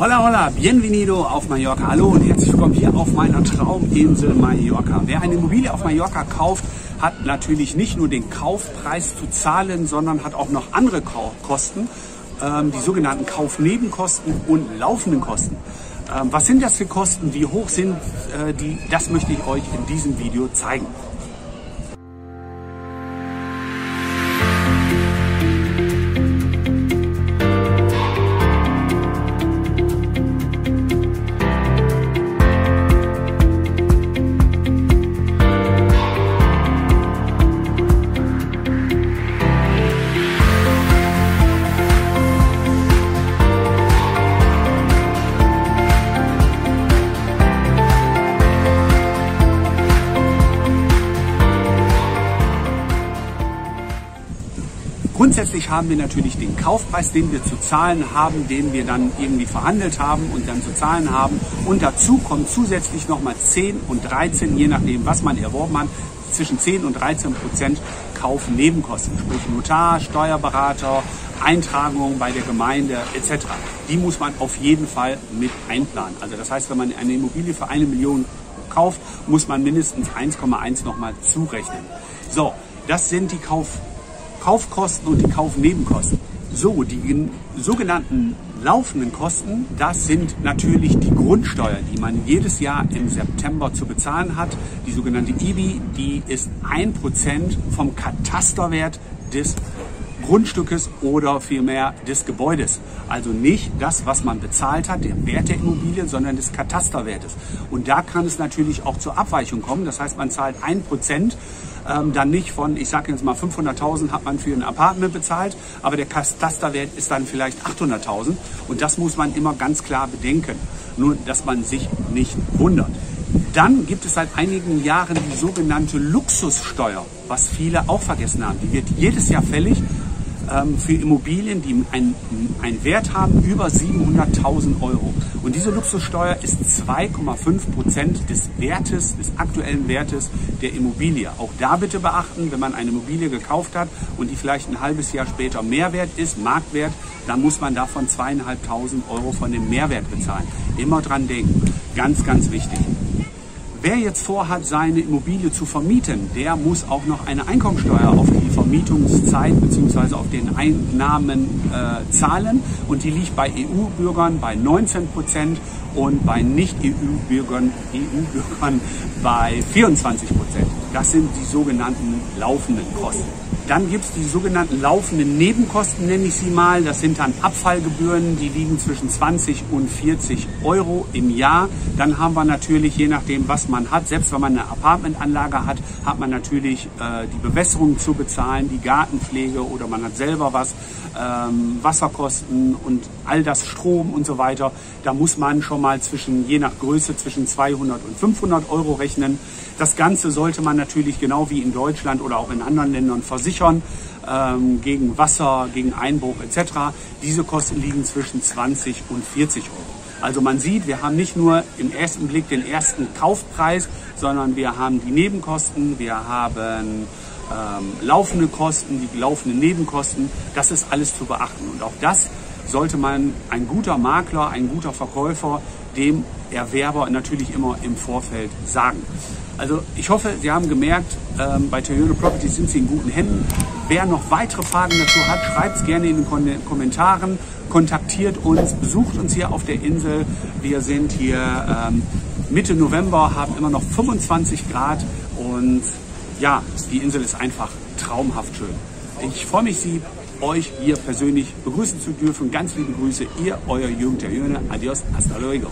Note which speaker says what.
Speaker 1: Hola, hola, bienvenido auf Mallorca. Hallo und herzlich willkommen hier auf meiner Trauminsel Mallorca. Wer eine Immobilie auf Mallorca kauft, hat natürlich nicht nur den Kaufpreis zu zahlen, sondern hat auch noch andere Kosten, ähm, die sogenannten Kaufnebenkosten und laufenden Kosten. Ähm, was sind das für Kosten? Wie hoch sind äh, die? Das möchte ich euch in diesem Video zeigen. Grundsätzlich haben wir natürlich den Kaufpreis, den wir zu zahlen haben, den wir dann irgendwie verhandelt haben und dann zu zahlen haben. Und dazu kommen zusätzlich nochmal 10 und 13, je nachdem, was man erworben hat, zwischen 10 und 13 Prozent Kaufnebenkosten, sprich Notar, Steuerberater, Eintragung bei der Gemeinde etc. Die muss man auf jeden Fall mit einplanen. Also das heißt, wenn man eine Immobilie für eine Million kauft, muss man mindestens 1,1 nochmal zurechnen. So, das sind die Kauf Kaufkosten und die Kaufnebenkosten. So, die sogenannten laufenden Kosten, das sind natürlich die Grundsteuer, die man jedes Jahr im September zu bezahlen hat. Die sogenannte IBI, die ist ein Prozent vom Katasterwert des Grundstückes oder vielmehr des Gebäudes. Also nicht das, was man bezahlt hat, der Wert der Immobilie, sondern des Katasterwertes. Und da kann es natürlich auch zur Abweichung kommen. Das heißt, man zahlt ein Prozent ähm, dann nicht von, ich sage jetzt mal 500.000 hat man für ein Apartment bezahlt, aber der Katasterwert ist dann vielleicht 800.000 und das muss man immer ganz klar bedenken. Nur, dass man sich nicht wundert. Dann gibt es seit einigen Jahren die sogenannte Luxussteuer, was viele auch vergessen haben. Die wird jedes Jahr fällig ähm, für Immobilien, die einen, einen Wert haben über 700.000 Euro. Und diese Luxussteuer ist 2,5 Prozent des Wertes, des aktuellen Wertes der Immobilie. Auch da bitte beachten, wenn man eine Immobilie gekauft hat und die vielleicht ein halbes Jahr später Mehrwert ist, Marktwert, dann muss man davon 2.500 Euro von dem Mehrwert bezahlen. Immer dran denken. Ganz, ganz wichtig. Wer jetzt vorhat, seine Immobilie zu vermieten, der muss auch noch eine Einkommensteuer auf die Vermietungszeit bzw. auf den Einnahmen äh, zahlen. Und die liegt bei EU-Bürgern bei 19 Prozent und bei Nicht-EU-Bürgern EU bei 24 Prozent. Das sind die sogenannten laufenden Kosten. Dann gibt es die sogenannten laufenden Nebenkosten, nenne ich sie mal. Das sind dann Abfallgebühren, die liegen zwischen 20 und 40 Euro im Jahr. Dann haben wir natürlich, je nachdem, was man hat, selbst wenn man eine Apartmentanlage hat, hat man natürlich äh, die Bewässerung zu bezahlen, die Gartenpflege oder man hat selber was, ähm, Wasserkosten und all das Strom und so weiter. Da muss man schon mal zwischen, je nach Größe, zwischen 200 und 500 Euro rechnen. Das Ganze sollte man natürlich genau wie in Deutschland oder auch in anderen Ländern versichern ähm, gegen Wasser, gegen Einbruch etc. Diese Kosten liegen zwischen 20 und 40 Euro. Also man sieht, wir haben nicht nur im ersten Blick den ersten Kaufpreis, sondern wir haben die Nebenkosten, wir haben ähm, laufende Kosten, die laufenden Nebenkosten. Das ist alles zu beachten. Und auch das sollte man ein guter Makler, ein guter Verkäufer dem Erwerber natürlich immer im Vorfeld sagen. Also ich hoffe, Sie haben gemerkt, ähm, bei Toyota Property sind Sie in guten Händen. Wer noch weitere Fragen dazu hat, schreibt es gerne in den Kommentaren, kontaktiert uns, besucht uns hier auf der Insel. Wir sind hier ähm, Mitte November, haben immer noch 25 Grad und ja, die Insel ist einfach traumhaft schön. Ich freue mich, Sie euch hier persönlich begrüßen zu dürfen. Ganz liebe Grüße, ihr, euer Jürgen Terjöne. Adios, hasta luego.